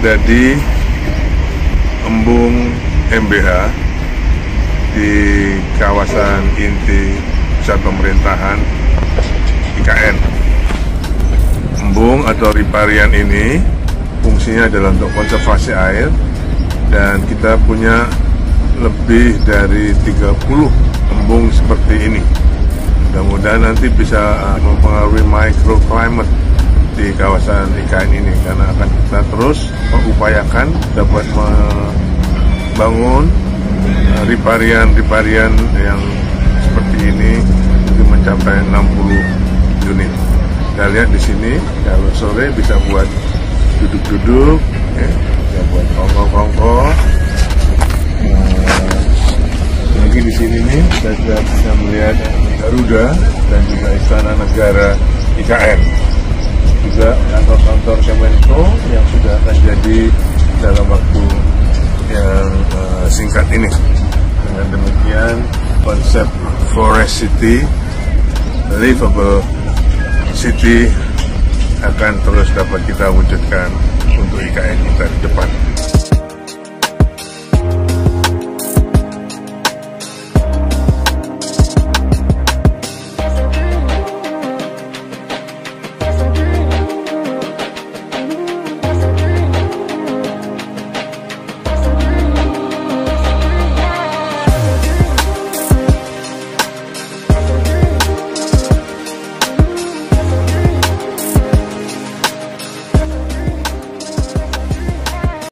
berada di Embung MBH di kawasan inti pusat pemerintahan IKN. Embung atau riparian ini fungsinya adalah untuk konservasi air dan kita punya lebih dari 30 embung seperti ini. Mudah-mudahan nanti bisa uh, mempengaruhi microclimate di kawasan IKN ini karena akan kita terus mengupayakan dapat membangun uh, riparian-riparian yang seperti ini itu mencapai 60 unit. Kita lihat di sini kalau sore bisa buat duduk-duduk, ya, bisa buat kongko-kongko. Nah, lagi di sini nih kita juga bisa melihat Garuda dan juga Istana Negara IKN. Juga kantor-kantor Kemenko yang sudah akan jadi dalam waktu yang uh, singkat ini. Dengan demikian konsep Forest City, Livable City akan terus dapat kita wujudkan untuk IKN kita di depan.